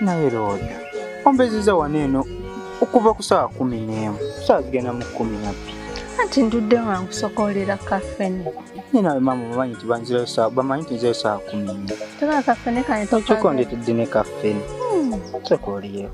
Naye looda ombezeza wano eno okuva ku saawa kumi n'emu saawa zigenda mu kumi nabbiri anti ndudde nga nkusokolera kafene. Naye nawe maama bamanyi nti banzirayo saawa bamanyi nti nzirayo saawa kumi nnya tolaba kafene kane kyokka ondetedde ne kaffeni soka oliyo